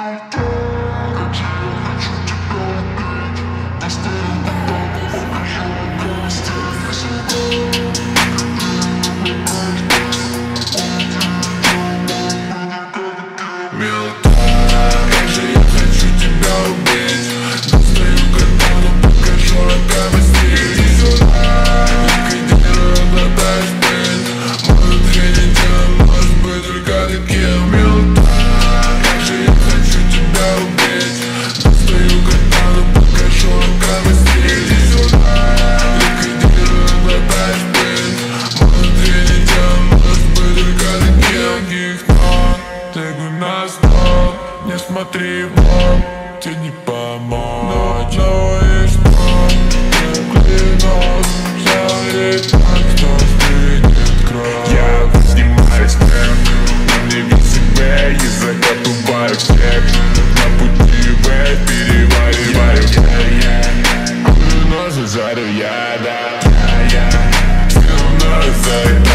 I do. смотри мам, тебе не помочь Но и что, клянусь, жарит так, что стынет кровь Я снимаю стен, но не вижу себя и закатываю всех На пути вверх перевариваю я, я, я, жарю я, да, я, я, все назад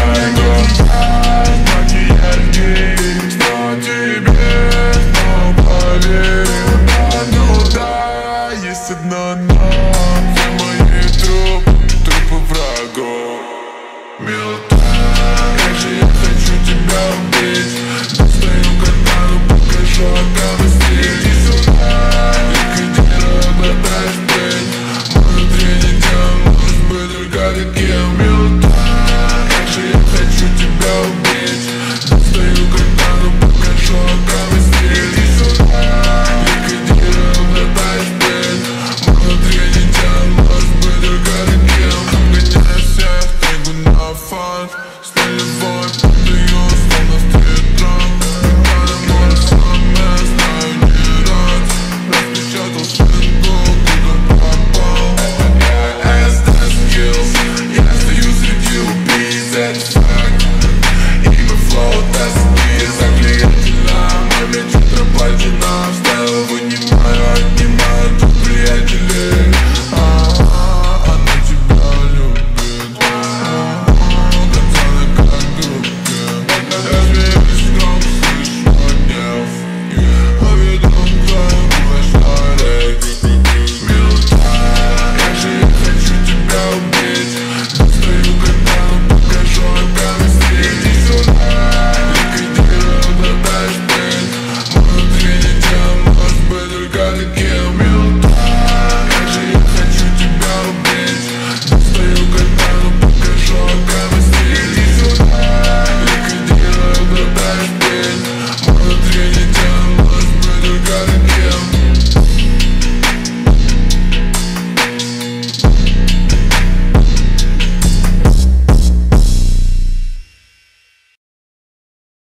wasted, none. no For.